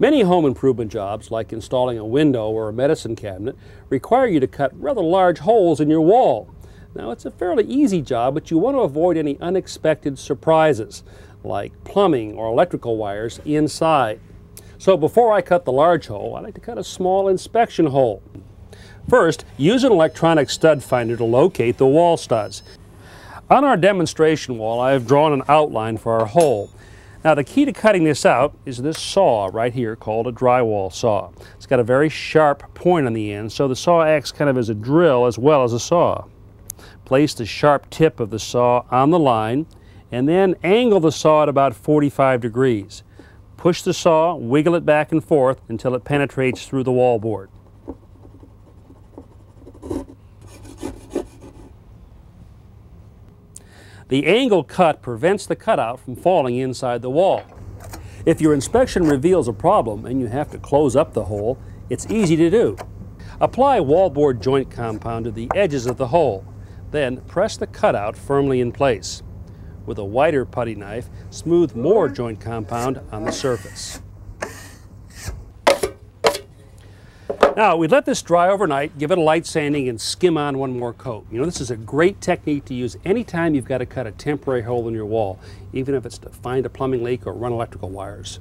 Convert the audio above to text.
Many home improvement jobs, like installing a window or a medicine cabinet, require you to cut rather large holes in your wall. Now, it's a fairly easy job, but you want to avoid any unexpected surprises, like plumbing or electrical wires inside. So before I cut the large hole, I like to cut a small inspection hole. First, use an electronic stud finder to locate the wall studs. On our demonstration wall, I have drawn an outline for our hole. Now the key to cutting this out is this saw right here called a drywall saw. It's got a very sharp point on the end, so the saw acts kind of as a drill as well as a saw. Place the sharp tip of the saw on the line and then angle the saw at about 45 degrees. Push the saw, wiggle it back and forth until it penetrates through the wallboard. The angle cut prevents the cutout from falling inside the wall. If your inspection reveals a problem and you have to close up the hole, it's easy to do. Apply wallboard joint compound to the edges of the hole. Then press the cutout firmly in place. With a wider putty knife, smooth more joint compound on the surface. Now, we let this dry overnight, give it a light sanding, and skim on one more coat. You know, this is a great technique to use anytime you've got to cut a temporary hole in your wall, even if it's to find a plumbing leak or run electrical wires.